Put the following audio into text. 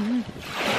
Hmm.